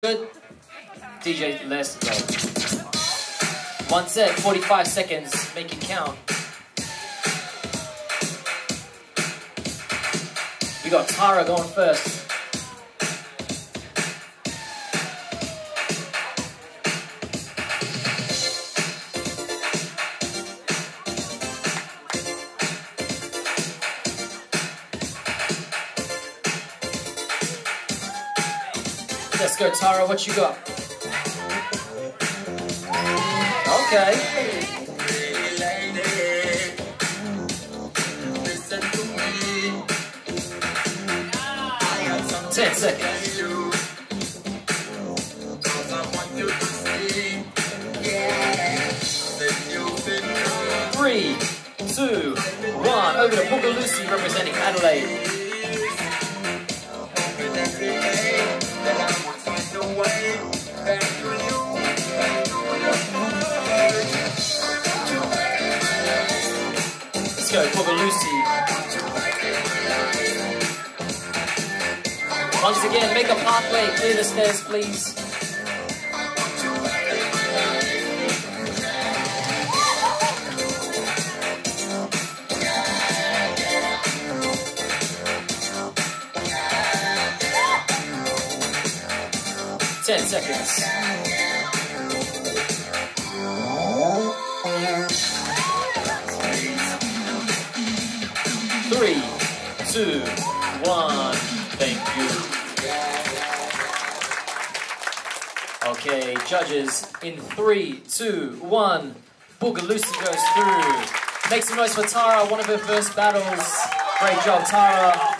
Good. DJ Les, go. One set, 45 seconds, make it count. We got Tara going first. Let's go, Tara. What you got? Okay. Ten seconds. Three, two, one. Over to Lucy representing Adelaide. Let's go, Boogalucy. Once again, make a pathway, clear the stairs, please. Ten seconds. Three, two, one. Thank you. Okay, judges, in three, two, one, Lucy goes through. Make some noise for Tara, one of her first battles. Great job, Tara.